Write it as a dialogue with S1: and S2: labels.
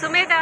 S1: Sumedha.